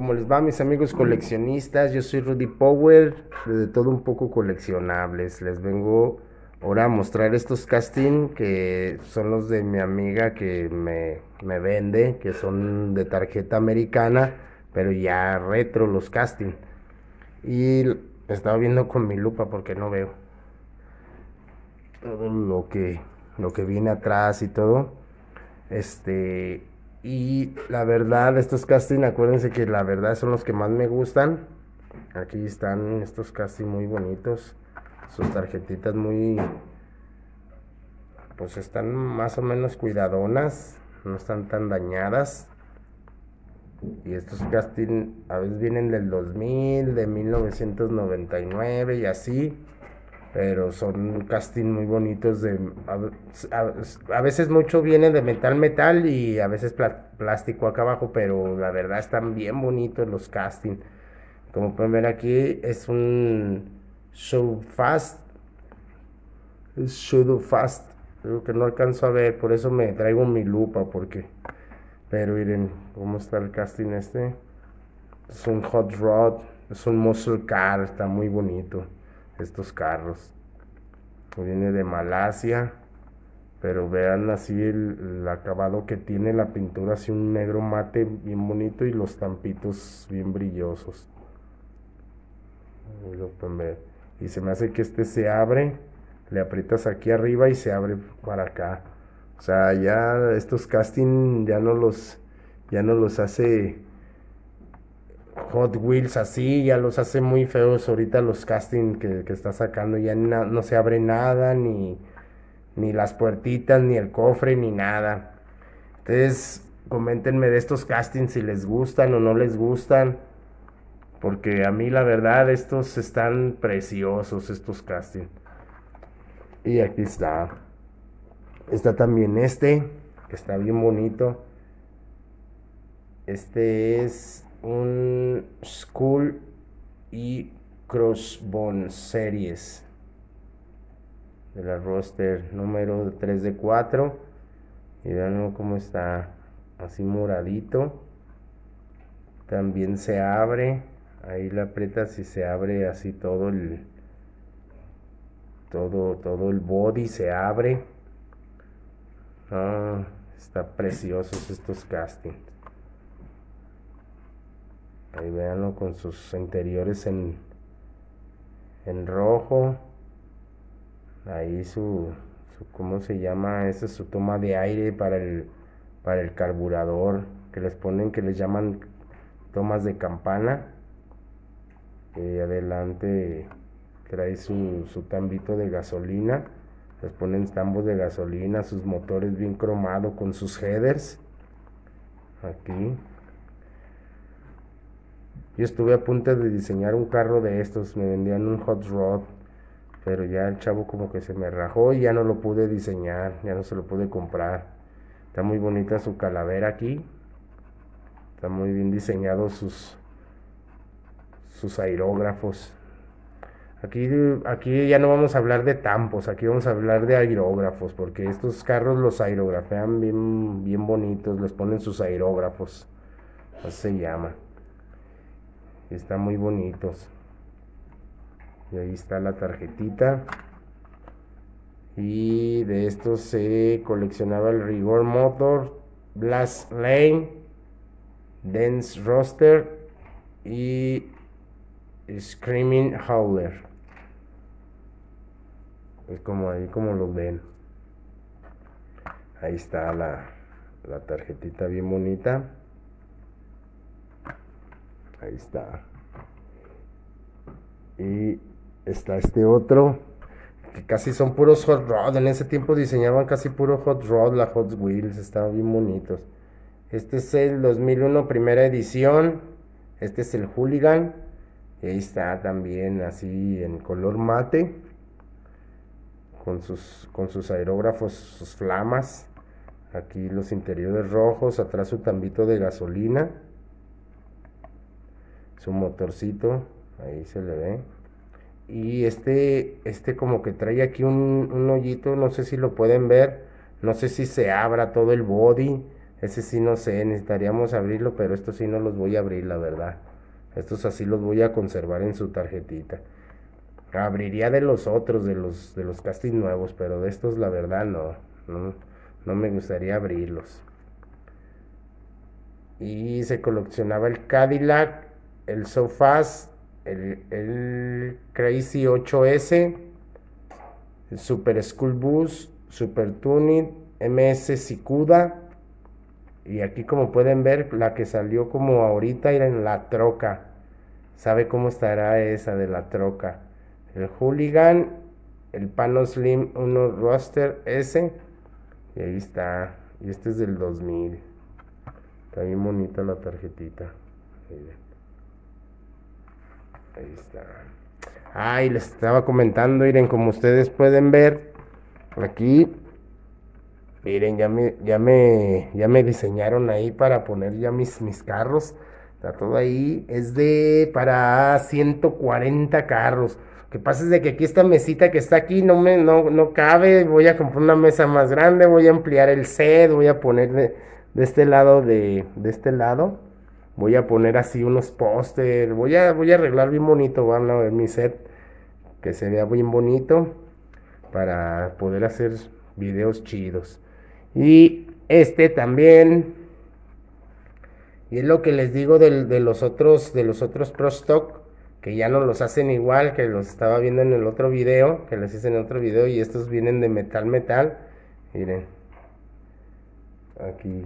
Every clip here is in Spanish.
¿Cómo les va mis amigos coleccionistas? Yo soy Rudy Power, de todo un poco coleccionables. Les vengo ahora a mostrar estos casting que son los de mi amiga que me, me vende, que son de tarjeta americana, pero ya retro los casting. Y estaba viendo con mi lupa porque no veo todo lo que, lo que viene atrás y todo. Este, y la verdad, estos casting, acuérdense que la verdad son los que más me gustan. Aquí están estos casting muy bonitos. Sus tarjetitas muy... Pues están más o menos cuidadonas. No están tan dañadas. Y estos casting a veces vienen del 2000, de 1999 y así pero son casting muy bonitos de a, veces mucho viene de metal metal y a veces plástico acá abajo pero la verdad están bien bonitos los casting. Como pueden ver aquí es un show fast es show fast creo que no alcanzo a ver por eso me traigo mi lupa porque pero miren cómo está el casting este. Es un hot rod es un muscle car está muy bonito estos carros. Viene de Malasia, pero vean así el, acabado que tiene la pintura, así un negro mate bien bonito y los tampitos bien brillosos. Y se me hace que este se abre, le aprietas aquí arriba y se abre para acá. O sea, ya estos casting ya no los, ya no los hace Hot Wheels así, ya los hace muy feos ahorita los casting que, está sacando, ya no se abre nada, ni, ni las puertitas, ni el cofre, ni nada. Entonces, coméntenme de estos castings si les gustan o no les gustan, porque a mí la verdad estos están preciosos, estos castings. Y aquí está. Está también este, que está bien bonito. Este es un School y Crossbone Series. De la roster número 3 de 4 y vean cómo está así moradito. También se abre ahí la aprietas y se abre así todo el todo todo el body se abre. Ah, está preciosos estos castings Ahí véanlo con sus interiores en, en rojo. Ahí su, su, ¿cómo se llama? Esa es su toma de aire para el, para el carburador. Que les ponen, que les llaman tomas de campana. Y adelante trae su, su tambito de gasolina. Les ponen tambos de gasolina, sus motores bien cromados con sus headers. Aquí. Yo estuve a punto de diseñar un carro de estos, me vendían un hot rod, pero ya el chavo como que se me rajó y ya no lo pude diseñar, ya no se lo pude comprar. Está muy bonita su calavera aquí. Está muy bien diseñado sus sus aerógrafos. Aquí, aquí ya no vamos a hablar de tampos, aquí vamos a hablar de aerógrafos, porque estos carros los aerografean bien, bien bonitos, les ponen sus aerógrafos, así se llama están muy bonitos y ahí está la tarjetita. Y de estos se coleccionaba el Rigor Motor Blast Lane Dance Roster y Screaming Howler. Es como ahí como lo ven. Ahí está la, la tarjetita bien bonita Ahí está. Y está este otro, que casi son puros hot rod. En ese tiempo diseñaban casi puro hot rod, la Hot Wheels, estaban bien bonitos. Este es el 2001 primera edición. Este es el Hooligan. Y ahí está también así en color mate. Con sus, con sus aerógrafos, sus flamas. Aquí los interiores rojos, atrás su tambito de gasolina su motorcito, ahí se le ve. Y este, este como que trae aquí un, un hoyito, no sé si lo pueden ver, no sé si se abra todo el body. Ese sí no sé, necesitaríamos abrirlo, pero estos sí no los voy a abrir, la verdad. Estos así los voy a conservar en su tarjetita. Abriría de los otros, de los, de los casting nuevos, pero de estos la verdad no, no, no me gustaría abrirlos. Y se coleccionaba el Cadillac, el Sofas, el, Crazy 8S, el Super School Bus, Super Tuning, MS Sicuda. Y aquí como pueden ver, la que salió como ahorita era en la troca. ¿Sabe cómo estará esa de la troca? El Hooligan, el Pano Slim 1 Roster S. Y ahí está. Y este es del 2000. Está bien bonita la tarjetita. Ahí está. Ay, les estaba comentando, miren, como ustedes pueden ver, aquí, miren, ya me, ya me, ya me diseñaron ahí para poner ya mis, mis carros. Está todo ahí. Es de para 140 carros. Lo que pasa es de que aquí esta mesita que está aquí no me no, no cabe. Voy a comprar una mesa más grande. Voy a ampliar el set. Voy a poner de, de este lado de, de este lado voy a poner así unos póster, voy a, voy a arreglar bien bonito, van a ver mi set, que se vea bien bonito, para poder hacer videos chidos. Y este también, y es lo que les digo de, de los otros, de los otros Pro Stock, que ya no los hacen igual, que los estaba viendo en el otro video, que les hice en el otro video, y estos vienen de metal metal, miren, aquí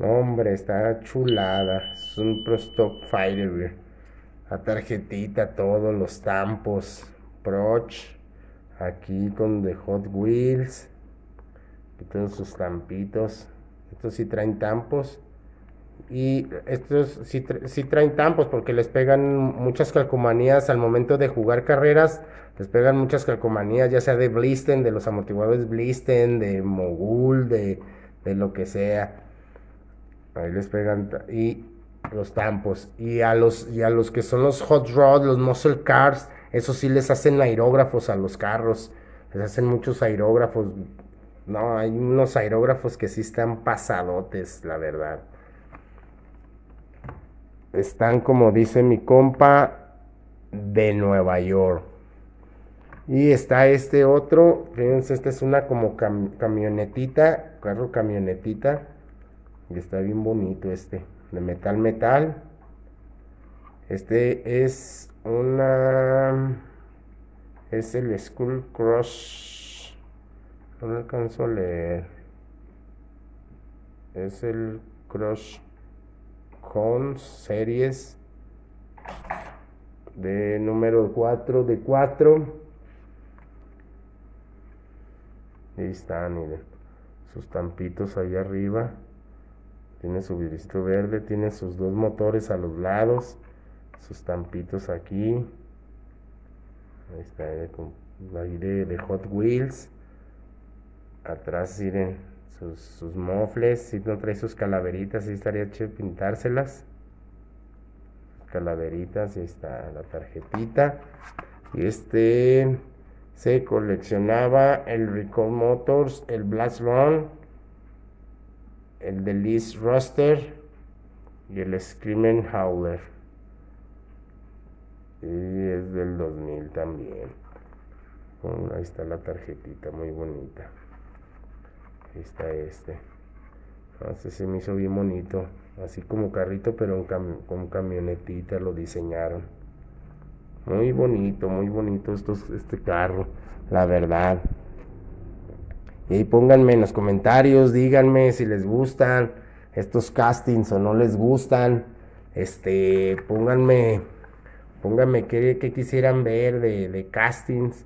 hombre, está chulada. Es un Pro Stock Fighter, La tarjetita, todos los tampos. Proch. Aquí con The Hot Wheels. Y todos sus tampitos. Estos sí traen tampos. Y estos sí, sí, traen tampos porque les pegan muchas calcomanías al momento de jugar carreras. Les pegan muchas calcomanías, ya sea de Blisten, de los amortiguadores Blisten, de Mogul, de, de lo que sea. Ahí les pegan y los tampos. Y a los, y a los que son los hot rod, los muscle cars, eso sí les hacen aerógrafos a los carros. Les hacen muchos aerógrafos. No, hay unos aerógrafos que sí están pasadotes, la verdad. Están, como dice mi compa, de Nueva York. Y está este otro, fíjense, esta es una como camionetita, carro camionetita y está bien bonito este. De metal metal. Este es una... Es el Skull Crush. No lo alcanzo a leer. Es el Crush Con Series. De número 4 de 4. Ahí están, miren. Sus tampitos ahí arriba. Tiene su vidrio verde, tiene sus dos motores a los lados, sus tampitos aquí. Ahí está, eh, ahí de, Hot Wheels. Atrás, miren, sus, sus mofles. Si no trae sus calaveritas, sí estaría chido pintárselas. Calaveritas, ahí está la tarjetita. Y este se coleccionaba el Recall Motors, el Blast Run el de Liz Roster y el Screaming Howler. Y es del 2000 también. ahí está la tarjetita, muy bonita. Ahí está este. Este se me hizo bien bonito. Así como carrito, pero con camionetita lo diseñaron. Muy bonito, muy bonito estos, este carro. La verdad. Y pónganme en los comentarios, díganme si les gustan estos castings o no les gustan. Este, pónganme, pónganme qué, quisieran ver de, de castings.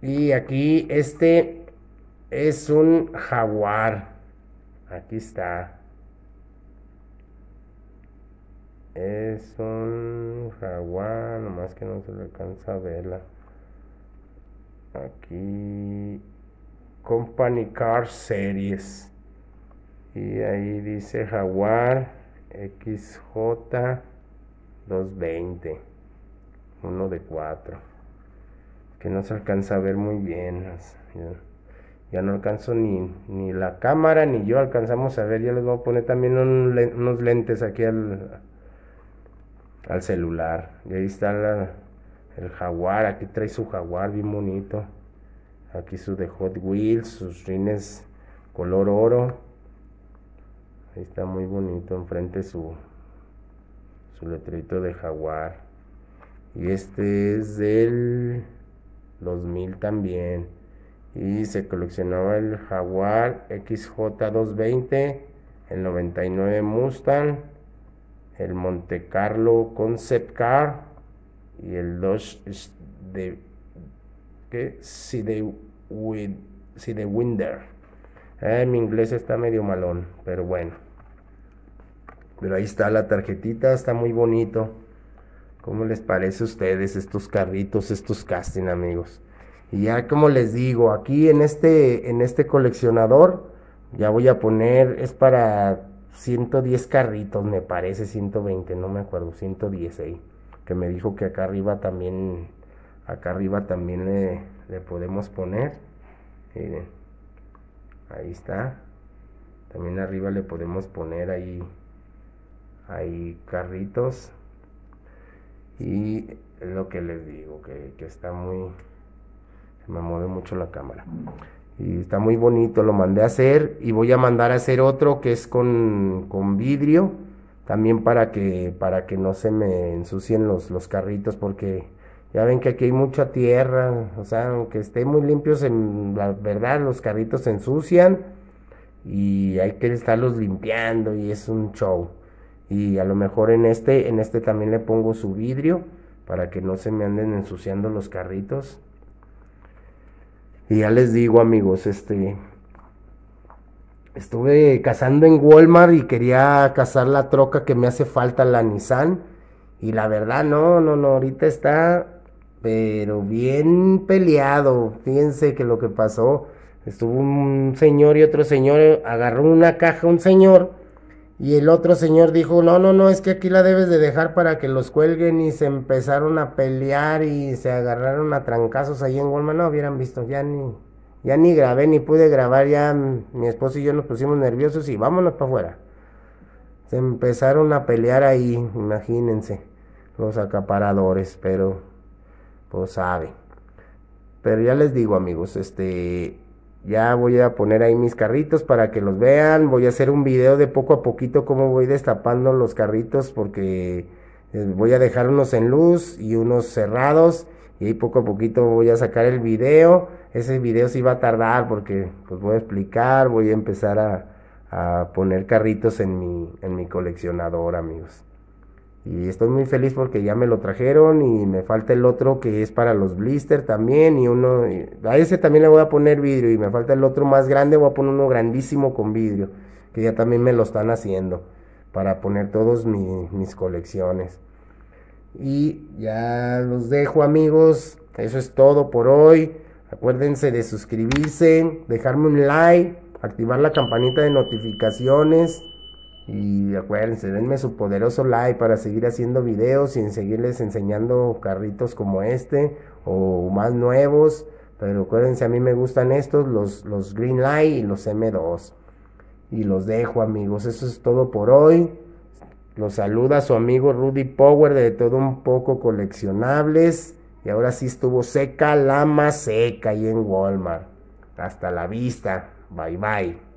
Y aquí este es un jaguar. Aquí está. Es un jaguar, nomás que no se le alcanza a verla aquí Company Car Series y ahí dice Jaguar XJ 220 uno de cuatro que no se alcanza a ver muy bien Ya no alcanzo ni, ni la cámara ni yo alcanzamos a ver. Ya les voy a poner también unos lentes aquí al, al celular. Y ahí está el jaguar. Aquí trae su jaguar bien bonito. Aquí su de Hot Wheels, sus rines color oro. Ahí está muy bonito enfrente su, su letrito de jaguar. Y este es del 2000 también. Y se coleccionaba el Jaguar XJ220, el 99 Mustang, el Monte Carlo Concept Car y el Dodge de ¿qué? Si de, Winder. Eh, mi inglés está medio malón, pero bueno. Pero ahí está la tarjetita, está muy bonito. ¿Cómo les parece a ustedes estos carritos, estos casting, amigos? Y ya como les digo, aquí en este, en este coleccionador, ya voy a poner, es para 110 carritos, me parece, 120, no me acuerdo, 110 ahí. Que me dijo que acá arriba también, acá arriba también le, le podemos poner. Miren, ahí está. También arriba le podemos poner ahí, ahí carritos y es lo que les digo, que, está muy... me mueve mucho la cámara. Y está muy bonito, lo mandé a hacer y voy a mandar a hacer otro que es con, vidrio, también para que, para que no se me ensucien los, los carritos, porque ya ven que aquí hay mucha tierra, o sea, aunque estén muy limpios, en la verdad los carritos se ensucian y hay que estarlos limpiando y es un show. Y a lo mejor en este en este también le pongo su vidrio para que no se me anden ensuciando los carritos. Y ya les digo amigos este estuve cazando en Walmart y quería cazar la troca que me hace falta la Nissan. Y la verdad no no no ahorita está pero bien peleado. Fíjense que lo que pasó estuvo un señor y otro señor agarró una caja un señor y el otro señor dijo, no, no, no, es que aquí la debes de dejar para que los cuelguen y se empezaron a pelear y se agarraron a trancazos ahí en Walmart. No hubieran visto, ya ni, ya ni grabé ni pude grabar, ya mi esposo y yo nos pusimos nerviosos y vámonos para afuera. Se empezaron a pelear ahí, imagínense, los acaparadores, pero pues sabe. Pero ya les digo amigos, este, ya voy a poner ahí mis carritos para que los vean. Voy a hacer un video de poco a poquito cómo voy destapando los carritos porque eh, voy a dejar unos en luz y unos cerrados. Y ahí poco a poquito voy a sacar el video. Ese video sí va a tardar porque pues voy a explicar, voy a empezar a, poner carritos en mi, en mi coleccionador amigos. Y estoy muy feliz porque ya me lo trajeron y me falta el otro que es para los blister también y uno, a ese también le voy a poner vidrio y me falta el otro más grande, voy a poner uno grandísimo con vidrio, que ya también me lo están haciendo para poner todos mis colecciones. Y ya los dejo amigos, eso es todo por hoy. Acuérdense de suscribirse, dejarme un like, activar la campanita de notificaciones y acuérdense, denme su poderoso like para seguir haciendo videos y seguirles enseñando carritos como este o más nuevos. Pero acuérdense, a mí me gustan estos, los, los Green Light y los M2. Y los dejo amigos, eso es todo por hoy. Los saluda su amigo Rudy Power de todo un poco coleccionables. Y ahora sí estuvo seca la más seca ahí en Walmart. Hasta la vista. Bye bye.